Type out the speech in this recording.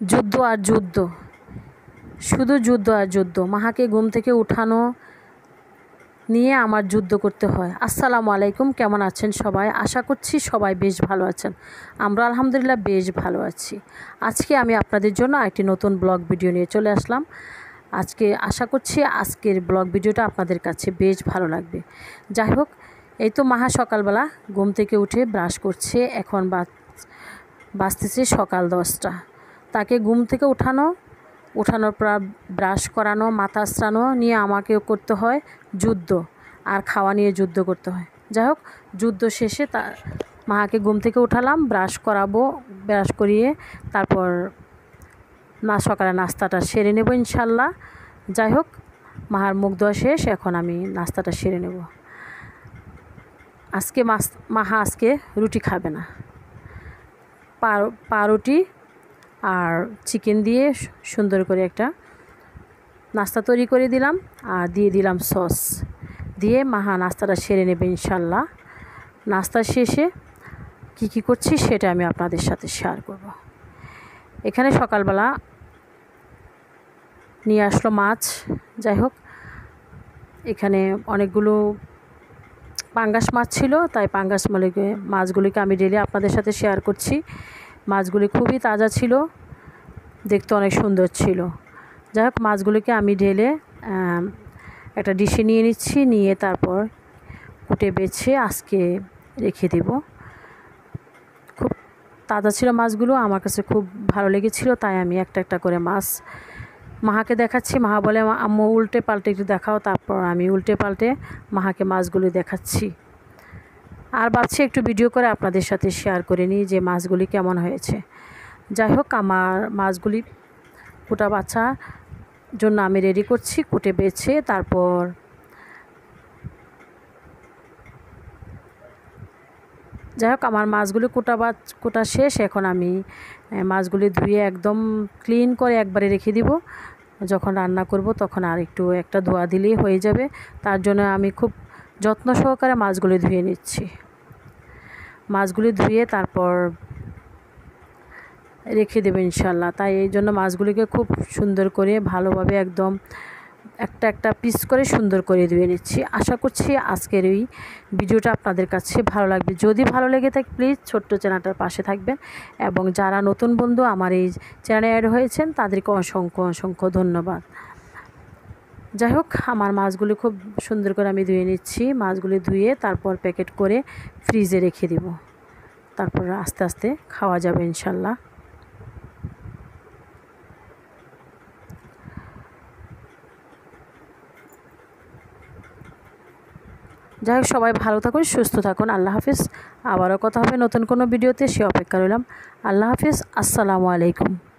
যুদ্ধ আর যুদ্ধ। শুধু যুদ্ধ আর যুদ্ধ। মাহাকে ঘুম থেকে উঠানো নিয়ে আমার যুদ্ধ করতে হয়। আসসালামু আলাইকুম, কেমন আছেন সবাই? আশা করছি সবাই বেশ ভালো আছেন। আমরা আলহামদুলিল্লাহ বেশ ভালো আছি। আজকে আমি আপনাদের জন্য একটি নতুন ব্লগ ভিডিও নিয়ে চলে আসলাম। আজকে আশা করছি আজকের ব্লগ ভিডিওটা আপনাদের কাছে বেশ ভালো লাগবে। যাই হোক, এই তো মাহা সকালবেলা ঘুম থেকে উঠে ব্রাশ করছে। এখন বাঁচতেছে সকাল দশটা। তাকে ঘুম থেকে উঠানো, উঠানোর পর ব্রাশ করানো, মাথা স্নানো নিয়ে আমাকে করতে হয় যুদ্ধ আর খাওয়া নিয়ে যুদ্ধ করতে হয়। যাই হোক, যুদ্ধ শেষে তা, মাকে ঘুম থেকে উঠালাম, ব্রাশ করাবো, ব্রাশ করিয়ে তারপর না, সকালে নাস্তাটা সেরে নেব ইনশাল্লাহ। যাই হোক মাহার মুখ দেওয়া শেষ, এখন আমি নাস্তাটা সেরে নেব। আজকে মাস মাহা আজকে রুটি খাবে না। পাউরুটি আর চিকেন দিয়ে সুন্দর করে একটা নাস্তা তৈরি করে দিলাম আর দিয়ে দিলাম সস দিয়ে মাহা নাস্তাটা সেরে নেবে ইনশাল্লাহ। নাস্তা শেষে কি কি করছি সেটা আমি আপনাদের সাথে শেয়ার করব। এখানে সকালবেলা নিয়ে আসলো মাছ। যাই হোক, এখানে অনেকগুলো পাঙ্গাস মাছ ছিল, তাই পাঙ্গাস মালিকে মাছগুলিকে আমি ডেলি আপনাদের সাথে শেয়ার করছি। মাছগুলি খুবই তাজা ছিল, দেখতে অনেক সুন্দর ছিল। যাই হোক, মাছগুলিকে আমি ঢেলে একটা ডিশে নিয়ে নিচ্ছি, নিয়ে তারপর কুটে বেছে আজকে রেখে দেব। খুব তাজা ছিল মাছগুলো, আমার কাছে খুব ভালো লেগেছিলো, তাই আমি একটা একটা করে মাছ মাহাকে দেখাচ্ছি। মাহা বলে, আম্মু, উল্টে পাল্টে একটু দেখাও, তারপর আমি উল্টে পাল্টে মাহাকে মাছগুলি দেখাচ্ছি। আর ভাবছি একটু ভিডিও করে আপনাদের সাথে শেয়ার করে নিই যে মাছগুলি কেমন হয়েছে। যাই হোক, আমার মাছগুলি কুটা বাচ্চা জন্য আমি রেডি করছি, কুটে বেছে, তারপর যাই হোক, আমার মাছগুলি কুটা বা কুটা শেষ। এখন আমি মাছগুলি ধুয়ে একদম ক্লিন করে একবারে রেখে দিব। যখন রান্না করব তখন আর একটু একটা ধোয়া দিলেই হয়ে যাবে। তার জন্য আমি খুব যত্ন সহকারে মাছগুলি ধুয়ে নিচ্ছি। মাছগুলি ধুয়ে তারপর রেখে দেবে ইনশাল্লাহ। তাই এই জন্য মাছগুলিকে খুব সুন্দর করে ভালোভাবে একদম একটা একটা পিস করে সুন্দর করে ধুয়ে নিচ্ছি। আশা করছি আজকের এই ভিডিওটা আপনাদের কাছে ভালো লাগবে। যদি ভালো লেগে থাকে, প্লিজ ছোট্ট চ্যানেলটার পাশে থাকবেন এবং যারা নতুন বন্ধু আমার এই চ্যানেলে অ্যাড হয়েছেন, তাদেরকে অসংখ্য অসংখ্য ধন্যবাদ। যাই হোক আমার মাছগুলি খুব সুন্দর করে আমি ধুয়ে নিচ্ছি। মাছগুলি ধুয়ে তারপর প্যাকেট করে ফ্রিজে রেখে দিব। তারপর আস্তে আস্তে খাওয়া যাবে ইনশাল্লাহ। যাই হোক সবাই ভালো থাকুন, সুস্থ থাকুন। আল্লাহ হাফিজ। আবারও কথা হবে নতুন কোনো ভিডিওতে, সে অপেক্ষা রইলাম। আল্লাহ হাফিজ। আসসালামু আলাইকুম।